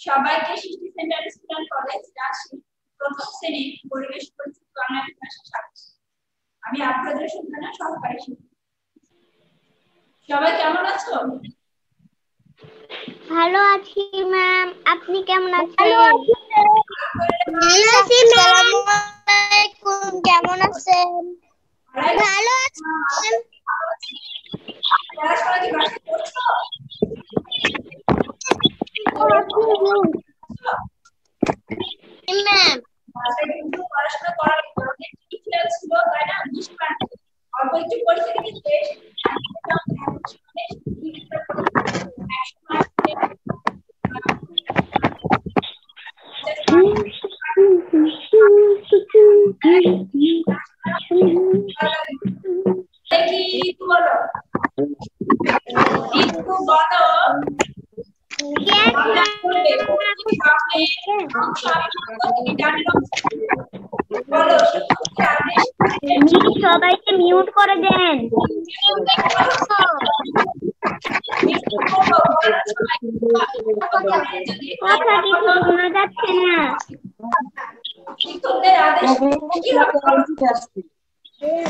সবাইকে সৃষ্টি centre and college Rajshahi প্রথম শ্রেণি পরিবেশ স্বাগত। আমি আপনাদের সুলতানা, সহকারী শিক্ষক। সবাই কেমন আছো? ভালো আছি ম্যাম আপনি কেমন আছেন? ভালো আছি ম্যাম কেমন আছেন? ভালো আছি পড়াশোনা কি বাসায় করছ ম্যাম বাসায় কিন্তু পড়াশোনা করার অনেক টিচার ছিল তাই না দুষ্প্রাণ অল্প একটু পরিস্থিতি কিন্তু দেখি ঋতু বলো ঋতু বলো আমরা করবে প্রতিটি ভাবে অংশ আমি প্রতিটি ডানের অংশ বলো শিক্ষককে আদেশ সবাইকে মিউট করে দেন কথা কিছু শোনা যাচ্ছে না শিক্ষকদের আদেশ কি হবে বলো? মেনে চলবো তোমার কথা বলছো আলু মুস্কান বলো শিক্ষকদের মানুষ মুস্কান বলো শিক্ষক প্রকৃত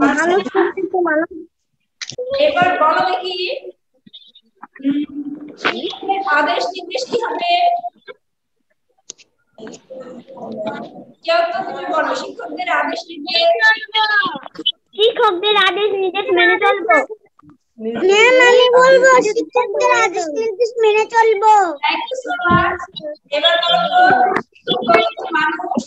মানুষ হবে এবার বলো দেখি। আদেশ নির্দেশ কি হবে? কেউ তুমি বলো শিক্ষকদের আদেশ শিক্ষকদের আদেশ নির্দেশ মেনে চলবো। ম্যাম আমি বলব শিক্ষকদের আদেশ নির্দেশ মেনে চলবো। এবার মানুষ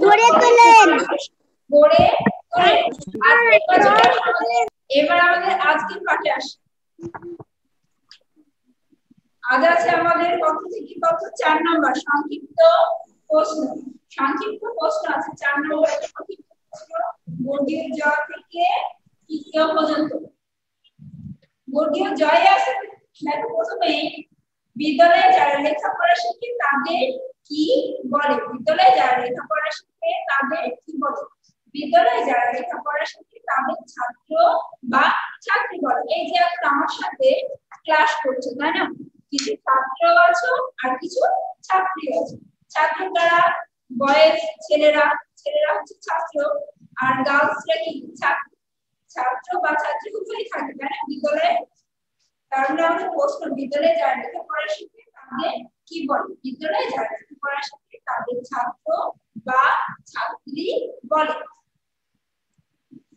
গড়ে তোলেন। গড়ে এবার আমাদের- আজকের পাঠে আসি। আজ আমাদের সংক্ষিপ্ত প্রশ্ন। সংক্ষিপ্ত প্রশ্ন আছে, চার নম্বর সংক্ষিপ্ত প্রশ্ন। বর্গীয় থেকে তৃতীয় পর্যন্ত। বর্গীয় জয় আছে দেখো প্রথমে বিদ্যালয়ে যারা লেখাপড়া শিখে তাদের কি বলে? বিদ্যালয়ে যারা লেখাপড়া শিখে তাদের কি বলে? বিদ্যালয়ে যারা লেখাপড়া শিখে, তাদের ছাত্র বা ছাত্রী বলে এই যে এখন আমার সাথে ক্লাস করছ, তাই না? কিছু ছাত্র আছো আর কিছু ছাত্রী আছে। ছাত্র তারা বয়েজ ছেলেরা ছেলেরা হচ্ছে ছাত্র আর গার্লসরা কি? ছাত্র। বা ছাত্রী উভয়ই থাকে তাই না? বিদ্যালয়ে? তাহলে আমাদের প্রশ্ন, বিদ্যালয়ে যারা লেখাপড়া শিখে, তাদের কি বলে? বিদ্যালয়ে যারা লেখাপড়া শিখে, তাদের ছাত্র বা ছাত্রী বলে।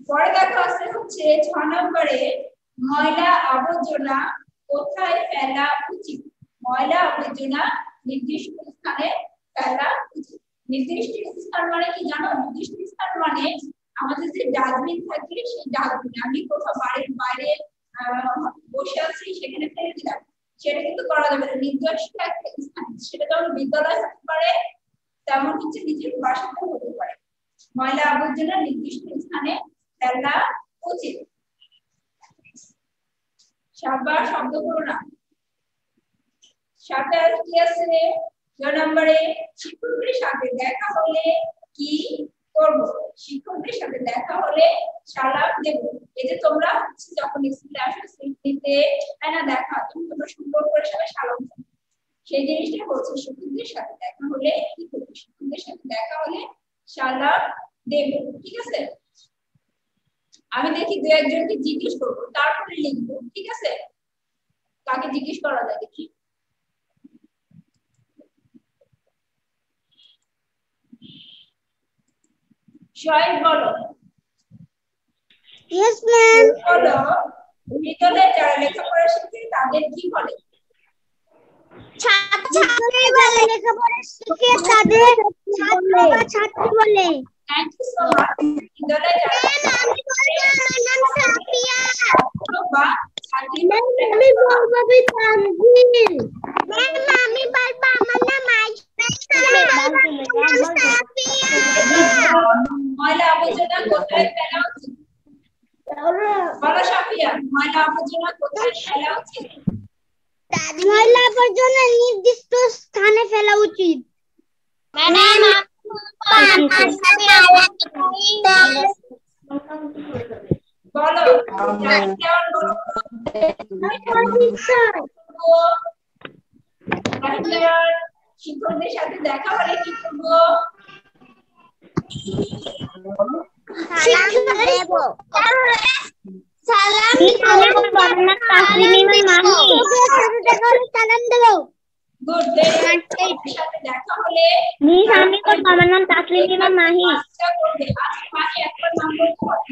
পরে দেখা আছে হচ্ছে ছ নম্বরে, ময়লা আবর্জনা কোথায় ফেলা উচিত? ময়লা আবর্জনা নির্দিষ্ট স্থানে ফেলা উচিত। নির্দিষ্ট স্থান মানে কি জানো? নির্দিষ্ট স্থান মানে আমাদের যে ডাস্টবিন থাকে, সেই ডাস্টবিন। আমি কোথাও বাড়ির বাইরে বসে আছি, সেখানে ফেলে দিলাম। সেটা কিন্তু করা যাবে না। নির্দিষ্ট একটা স্থান, সেটা যেমন বিদ্যালয় হতে পারে, তেমন হচ্ছে নিজের বাসাতেও হতে পারে। ময়লা আবর্জনা নির্দিষ্ট স্থানে ফেলা উচিত। সাতবার শব্দ করো না। সাথে আর কি আছে? দুই নম্বরে শিক্ষকদের সাথে দেখা হলে কি করব? শিক্ষকদের সাথে দেখা হলে সালাম দেব। এই যে তোমরা যখন স্কুলে আসো তাই না দেখা, তুমি তোমরা সুন্দর করে সবাই সালাম দাও। সেই জিনিসটা বলছে শিক্ষকদের সাথে দেখা হলে কি করব? শিক্ষকদের সাথে দেখা হলে সালাম দেব। ঠিক আছে? আমি দেখি দু একজনকে জিজ্ঞেস করব তারপরে লিখব ঠিক আছে? কাকে জিজ্ঞেস করা যায় দেখি। বলো। ইয়েস ম্যাম বলো বিদ্যালয়ে যারা লেখাপড়া শিখে তাদের কি বলে? ছাত্রছাত্রী বলে লেখাপড়া শিখে তাদের ছাত্র বা ছাত্রী বলে। ইউ সো মাচ বিদ্যালয়ে যারা আমি বলব ম্যাম বলব আমার নাম ময়লা আবর্জনা কোথায় ফেলা উচিত বলো সাফিয়া ময়লা আবর্জনা কোথায় ফেলা উচিত ময়লা আবর্জনা নির্দিষ্ট স্থানে ফেলা উচিত। ম্যাডাম বলো শিক্ষকদের সাথে দেখা হলে কি করব সালাম সালাম দেবো গুড ভেরি সাথে দেখা হলে মিস আমি করব আমার নাম তাসলিমা মাহি আজকে মাহি একবার নাম বলতে হবে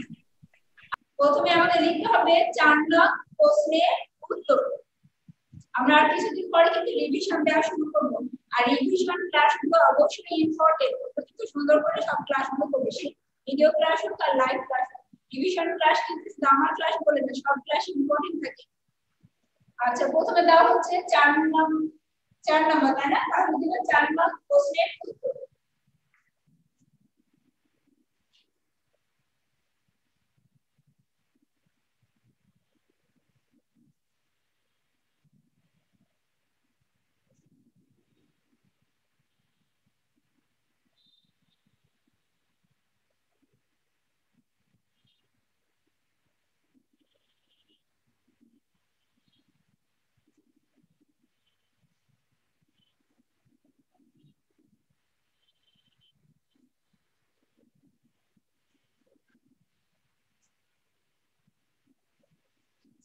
প্রথমে আমাদের লিখতে হবে চার নং প্রশ্নের উত্তর আমরা আর কিছুদিন পরে কিন্তু রিভিশন দেওয়া শুরু করব আর রিভিশন ক্লাসগুলো অবশ্যই ইম্পর্টেন্ট কিন্তু সুন্দর করে সব ক্লাসগুলো করবে ভিডিও ক্লাস হোক আর লাইভ ক্লাস রিভিশন ক্লাস কিন্তু আমার ক্লাস বলে না সব ক্লাস ইম্পর্টেন্ট থাকে আচ্ছা প্রথমে দেওয়া হচ্ছে চার নম্বর তাই না তাহলে দিবেন চার নং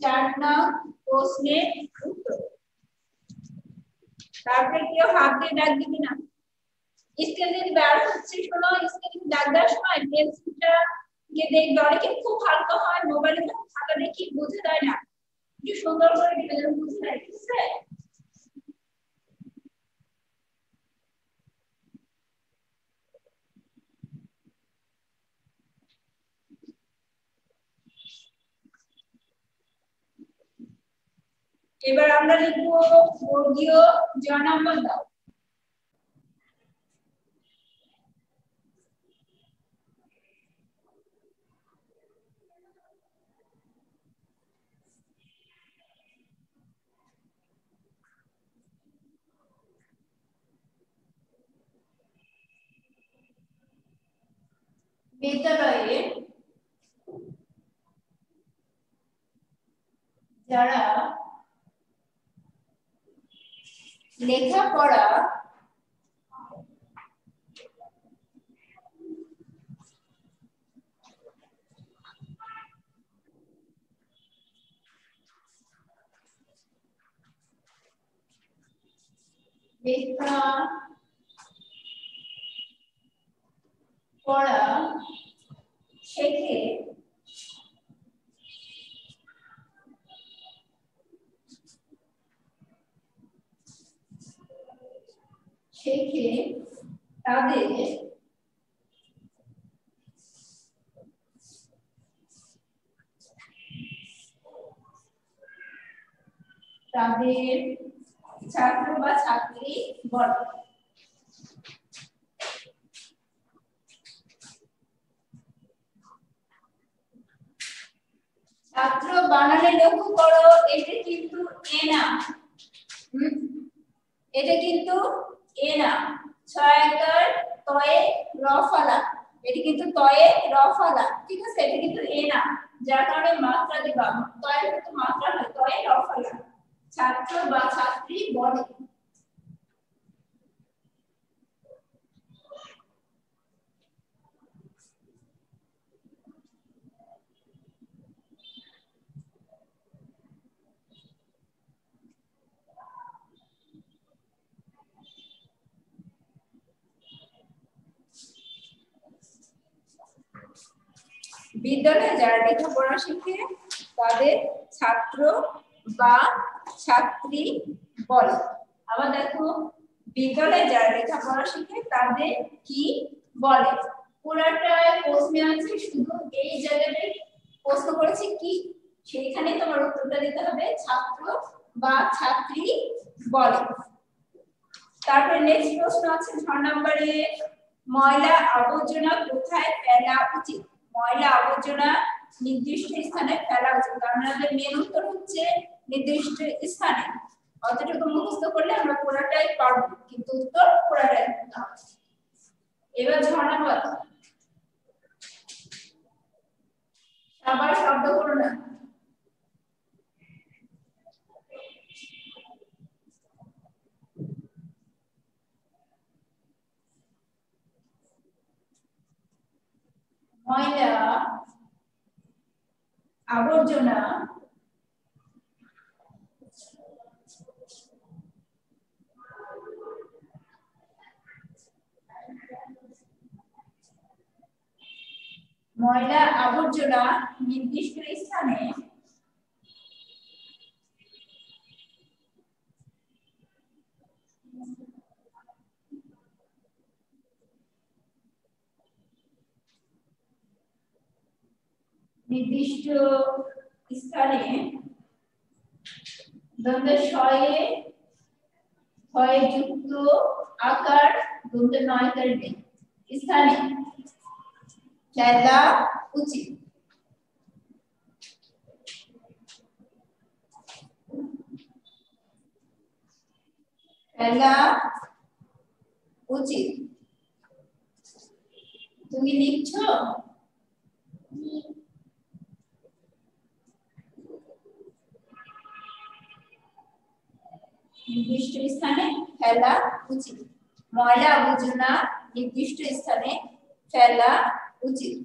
চার নং প্রশ্নের উত্তর। তারপরে কেউ হাত দিয়ে ডাক দিবি না। স্কেল যদি বেড়া হচ্ছে, শোনো, স্কেল যদি দাগ দেওয়ার সময় পেন্সিলটা কে দেখবে? অনেকে খুব হালকা হয় মোবাইলে খাতা দেখি, বুঝে দেয় না। একটু সুন্দর করে দিবে যেন বুঝে দেয়, ঠিক আছে? এবার আমরা লিখব বর্গীয় জ নাম্বার দাও। বিদ্যালয়ে যারা লেখাপড়া লেখা পড়া শেখে শেখে তাদের তাদের ছাত্র বা ছাত্রী ছাত্র বানানে লক্ষ্য করো, এটা কিন্তু এ না? এটা কিন্তু এ না ছয়াকার তয়ে রফালা এটি কিন্তু তয়ে রফালা ঠিক আছে? এটি কিন্তু এ না যার কারণে মাত্রা দিবা। তয়ে কিন্তু মাত্রা হয়। তয়ে রফালা ছাত্র বা ছাত্রী বলে। বিদ্যালয়ে যারা লেখাপড়া শিখে, তাদের ছাত্র বা ছাত্রী বলে। আবার দেখো, বিদ্যালয়ে যারা লেখাপড়া শিখে, তাদের কি বলে? পুরাটায় প্রশ্নে আছে, শুধু এই জায়গাটাই প্রশ্ন করেছে কি? সেইখানে তোমার উত্তরটা দিতে হবে, ছাত্র বা ছাত্রী বলে। তারপরে নেক্সট প্রশ্ন আছে, ছ নম্বরে, ময়লা আবর্জনা কোথায় ফেলা উচিত? ময়লা আবর্জনা নির্দিষ্ট স্থানে ফেলা উচিত, কারণ আমাদের মেন উত্তর হচ্ছে নির্দিষ্ট স্থানে। অতটুকু মুখস্থ করলে আমরা পুরাটাই পারব কিন্তু উত্তর পুরাটাই দিতে হবে। এবার ঝর্ণা নম্বর আবার শব্দ করো না। ময়লা আবর্জনা ময়লা আবর্জনা নির্দিষ্ট স্থানে নির্দিষ্ট স্থানে দ্বন্দ্ব শয়ে হয় যুক্ত আকার দ্বন্দ্ব নয় কারণে স্থানে ফেলা উচিত। উচিত। তুমি লিখছো? নির্দিষ্ট স্থানে ফেলা উচিত। ময়লা আবর্জনা নির্দিষ্ট স্থানে ফেলা উচিত।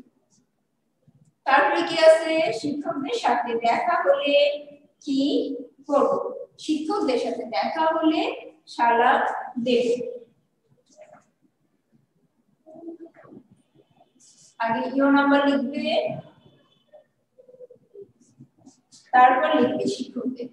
তারপরে কি আছে শিক্ষকদের সাথে দেখা হলে কি করব? শিক্ষকদের সাথে দেখা হলে সালাদ দেব। আগে ইও নাম্বার লিখবে, তারপর লিখবে শিক্ষকদের।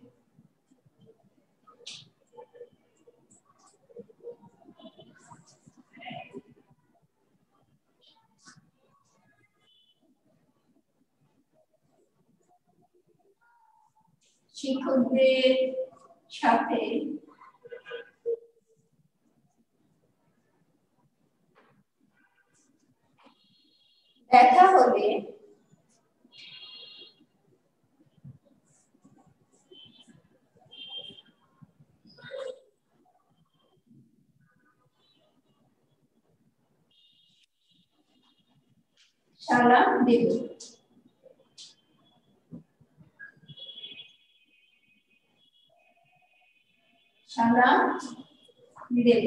শিক্ষকদের সাথে দেখা হলে সালাম দেব। সালাম দেব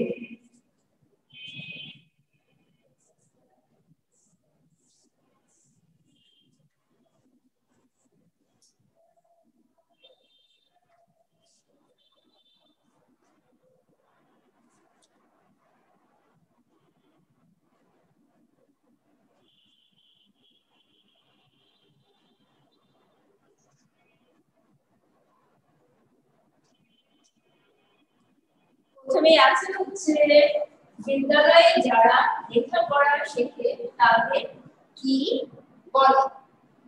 প্রথমে আছে হচ্ছে বিদ্যালয়ে যারা লেখাপড়া শেখে, তাদের কি বলে?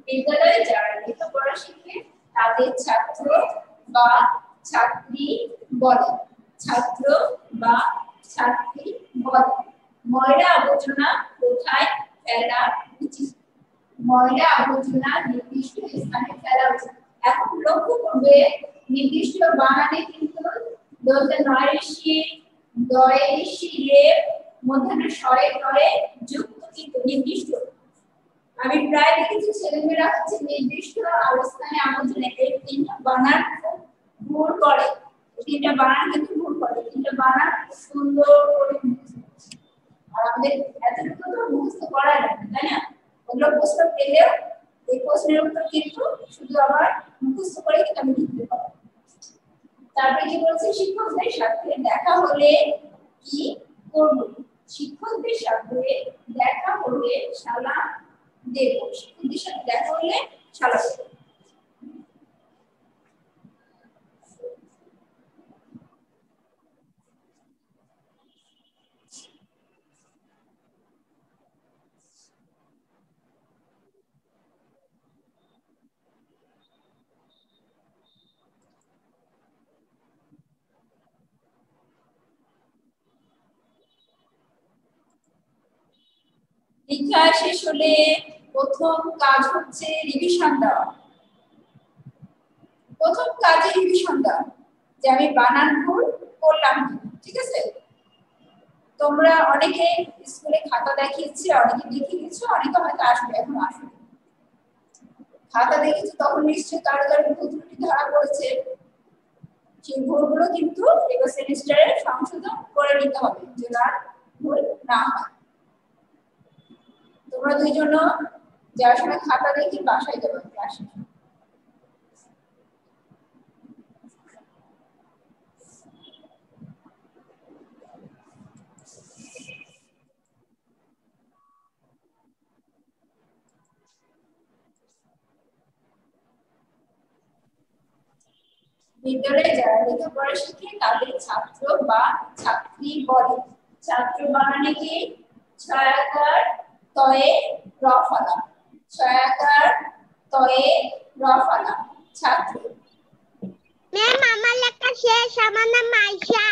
বিদ্যালয়ে যারা লেখাপড়া শেখে, তাদের ছাত্র বা ছাত্রী বলে? ছাত্র বা ছাত্রী বলে? ময়লা আবর্জনা কোথায় ফেলা উচিত? ময়লা আবর্জনা নির্দিষ্ট স্থানে ফেলা উচিত। এখন লক্ষ্য করবে, নির্দিষ্ট বানানে কিন্তু দলতে নয় ঋষি, দয় ঋষি রে মধ্যাহ্ন স্বরে করে যুক্ত কিন্তু নির্দিষ্ট। আমি প্রায় দেখেছি ছেলেমেয়েরা হচ্ছে নির্দিষ্ট অবস্থানে আবর্জনা এই তিনটা বানান ভুল করে। তিনটা বানান কিন্তু ভুল করে। তিনটা বানান সুন্দর করে আর আমাদের এতটুকু তো মুখস্থ করা লাগবে, তাই না? ওগুলো প্রশ্ন পেলেও এই প্রশ্নের উত্তর কিন্তু শুধু আবার মুখস্থ করে কিন্তু আমি লিখতে পারব। তারপরে কি বলছে? শিক্ষকদের সাথে দেখা হলে কি করব? শিক্ষকদের সাথে দেখা হলে শালা দেব। শিক্ষকদের সাথে দেখা হলে শালা দেব। লেখা শেষ হলে প্রথম কাজ হচ্ছে রিভিশন দেওয়া। প্রথম কাজে রিভিশন দেওয়া, যে আমি বানান ভুল করলাম ঠিক আছে? তোমরা অনেকে স্কুলে খাতা দেখিয়েছি, অনেকে দেখিয়ে দিচ্ছ অনেকে হয়তো আসবে, এখন আসবে। খাতা দেখেছি তখন নিশ্চয়ই কারও কারও ভুল ত্রুটি ধরা পড়েছে। সেই ভুলগুলো কিন্তু এবার সেমিস্টারে সংশোধন করে নিতে হবে, যে আর ভুল না হয়। তোমরা দুইজন যার সময় খাতা দেখি বাসায় যাবে? ক্লাসে বিদ্যালয়ে যারা লেখাপড়া শিখে তাদের ছাত্র বা ছাত্রী বলে। ছাত্র বানানে কি? ছয়াকার তয়ে রফালা ছয়াকার তয়ে রফালা ছাত্র। ম্যাম আমার লেখা শেষ আমার নাম আয়শা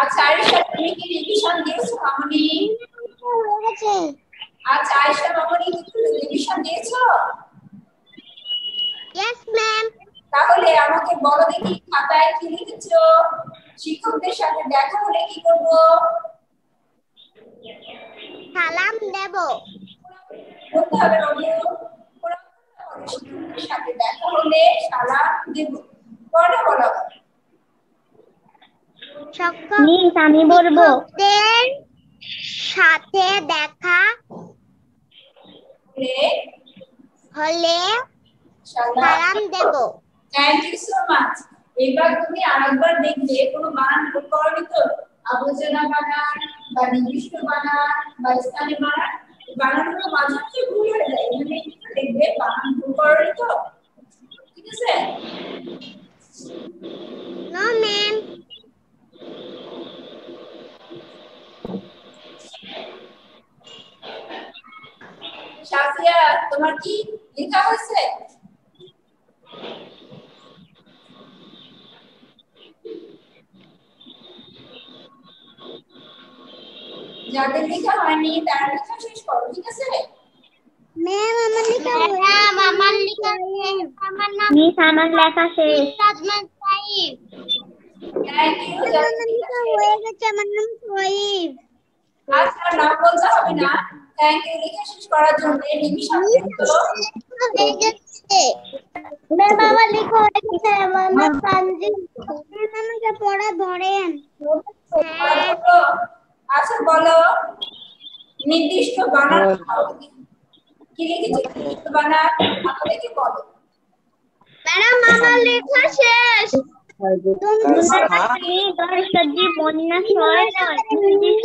আচ্ছা আয়েশা তুমি কি রিভিশন দিয়েছ? মামনি হয়ে গেছে আচ্ছা আয়েশা মামনি তুমি রিভিশন দিয়েছ? ইয়েস ম্যাম তাহলে আমাকে বলো দেখি খাতায় কি লিখেছো? শিক্ষকদের সাথে দেখা হলে কি করব? সালাম দেব। হবে সাথে দেখা হলে সালাম দেব পরে বলো আমি বলব। সাথে দেখা হলে হলে সালাম দেব। থ্যাংক ইউ সো মাচ এবার তুমি আরেকবার দেখবে কোনো বানান ভুল করনি তো আবর্জনা বানান বা নির্দিষ্ট বানান বা স্থানীয় বানান এই বানানগুলো মাঝে মাঝে ভুল হয়ে যায় এখানে একটু দেখবে বানান ভুল করনি তো। ঠিক আছে? নো ম্যাম সাফিয়া তোমার কি লেখা হয়েছে? যাদের লেখা হয়নি তারা লেখা শেষ করো ঠিক আছে ম্যাম আমার লেখা ম্যাম আমার লেখা আমার নাম মিস আমার লেখা শেষ রাজমান সাহিব থ্যাংক ইউ আমার লেখা হয়ে গেছে আমার নাম সাহিব আচ্ছা নাম বলতে হবে না থ্যাংক ইউ লেখা শেষ করার জন্য রিভিশন কিন্তু হয়ে গেছে ম্যাম আমার লেখা হয়ে গেছে আমার নাম তানজিম ম্যাম আমাকে পড়া ধরেন হ্যাঁ আচ্ছা বলো। নির্দিষ্ট বানান কি লিখেছো? নির্দিষ্ট বানান আমাদেরকে বলো। ম্যাডাম আমার লেখা শেষ।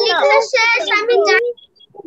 লেখা শেষ আমি জানি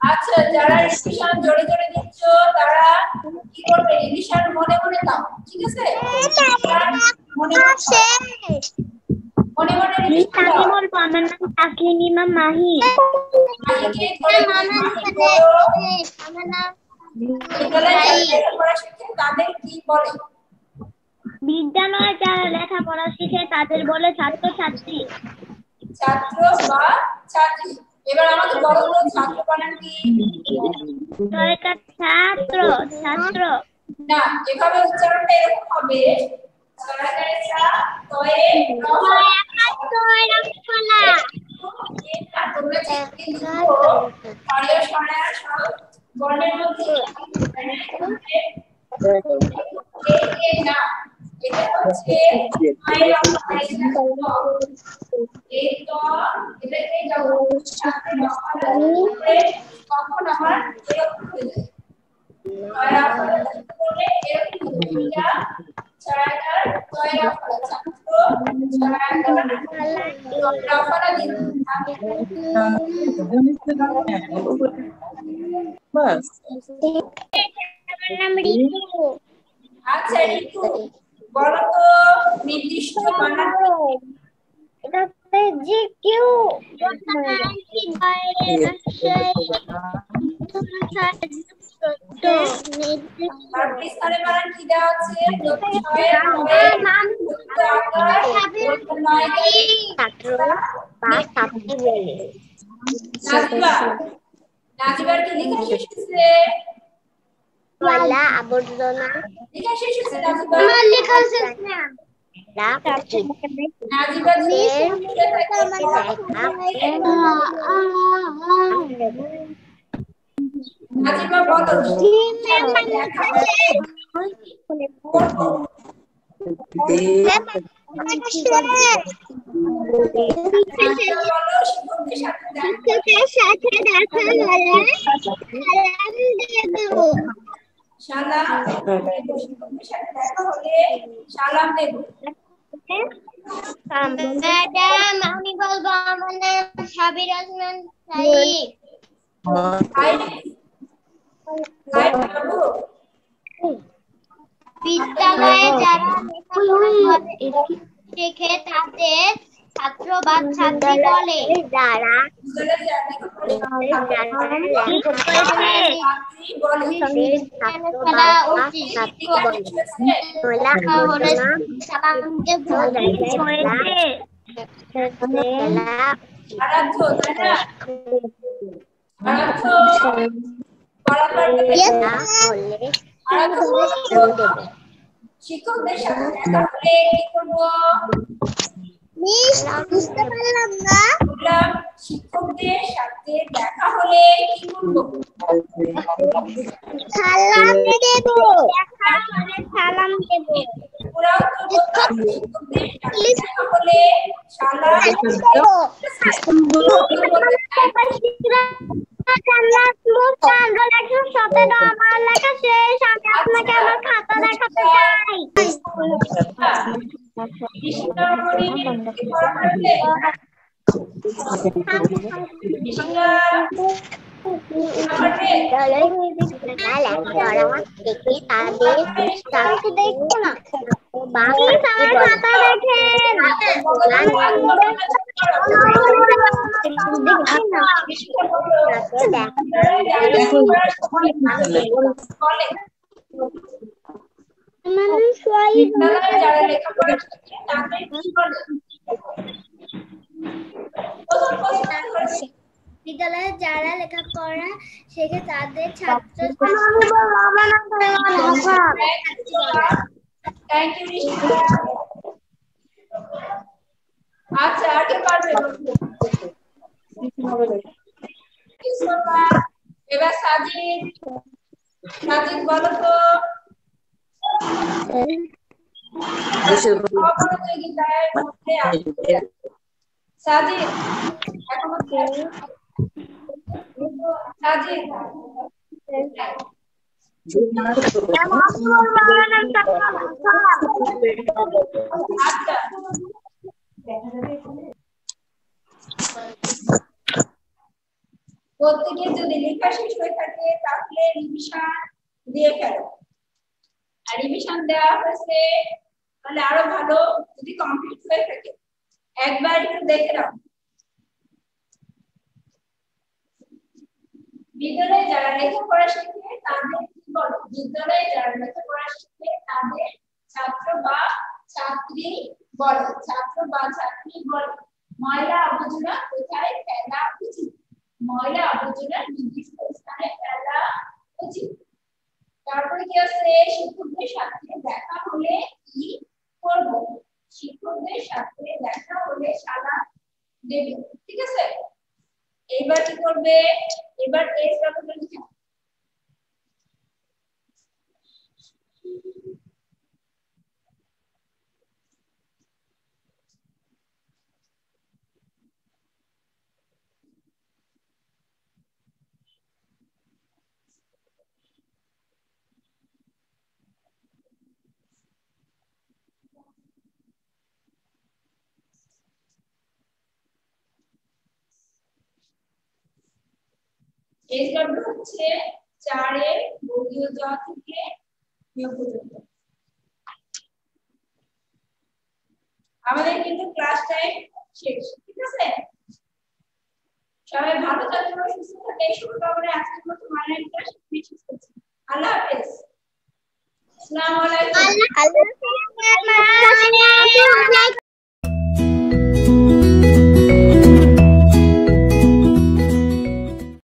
আচ্ছা যারা রিভিশন জোরে জোরে দিচ্ছ তারা কি করবে? রিভিশন মনে মনে দাও ঠিক আছে? মনে মনে মনে মনে রিভিশন দাও। বলব আমার নাম তাকলিম ইমাম মাহি। মাহিকে ধরে বলো, লেখাপড়া শিখে তাদের কি বলে? বিদ্যালয়ে যারা লেখাপড়া শিখে তাদের বলে ছাত্র ছাত্রী ছাত্র বা ছাত্রী। এবার আমাকে বলো তো ছাত্র বানান কি ছাত্র ছাত্র। না এভাবে উচ্চারণটা এরকম হবে বর্ণের মধ্যে এ এ না এটা হচ্ছে মায়ের অবস্থা এই তো এটাকে যাও সাথে নকলে তখন আমার এরকম হয়ে যায় ছয় আফালা করলে এরকম হবে এটা ছয়াকার ছয় আফালা ছাত্র ছয়াকার আফালা দিন বাস আমার নাম রিতু আচ্ছা ঋতু বলো তো নির্দিষ্ট জি কিউ কি দেওয়া আছে? নাজিবার কি লেখা শেষ হয়েছে আবর্জনা। আমার লেখা শেষ না। সাথে দেখা হলে সালাম সাথে দেখা হলে সালাম দেবো। ম্যাডাম আমি বলব আমার নাম সাবির আসমান বিদ্যালয়ে যারা শেখে তাদের ছাত্র বা ছাত্রী বলে যারা শিক্ষকদের সাথে দেখা হলে কি করব বুঝতে পারলাম না। শিক্ষকদের সাথে দেখা হলে কি করব? সালাম দেব। সালাম দেব। ওরাও তো বলতাম শিক্ষকদের সাথে দেখা হলে সালাম আমার লেখা শেষ আমি আপনাকে আমার খাতা দেখাতে চাই কৃষ্ণমণি কি পড়া পারবে কৃষ্ণা দেখব না খাতা দেখেন বলে মানুষ শহীদ বিদ্যালয়ে যারা লেখাপড়া শিখে তাদের বিদ্যালয়ে যারা লেখাপড়া শেখে তাদের ছাত্র থ্যাংক ইউ আচ্ছা আর কে পারবে এবার সাজিদ সাজিদ বলো তো। সাজিদ এখন সাজিদ আচ্ছা প্রত্যেকে যদি লেখা শেষ হয়ে থাকে তাহলে রিভিশন দিয়ে ফেলো। আর দেওয়া হয়েছে, তাহলে আরও ভালো যদি কমপ্লিট হয়ে থাকে। একবার একটু দেখে নাও। বিদ্যালয়ে যারা লেখাপড়া শেখে, তাদের কি বলো? বিদ্যালয়ে যারা লেখাপড়া শেখে, তাদের ছাত্র বা ছাত্রী বলে। ছাত্র বা ছাত্রী বলে। ময়লা আবর্জনা কোথায় ফেলা উচিত? ময়লা আবর্জনা নির্দিষ্ট স্থানে ফেলা উচিত। তারপরে কি আছে? শিক্ষকদের সাথে দেখা হলে কি করব? শিক্ষকদের সাথে দেখা হলে সালাম দেবে। ঠিক আছে? এবার কি করবে? এবার এস ব্যাপারটা আমাদের কিন্তু ক্লাস টাইম শেষ, ঠিক আছে? সবাই ভালো থাকবেন সুস্থ থাকবেন এই শুভকামনায় আজকের মতো অনলাইন ক্লাস শেষ করছি। আল্লাহ হাফেজ। আসসালামু আলাইকুম। আল্লাহ আল্লাহ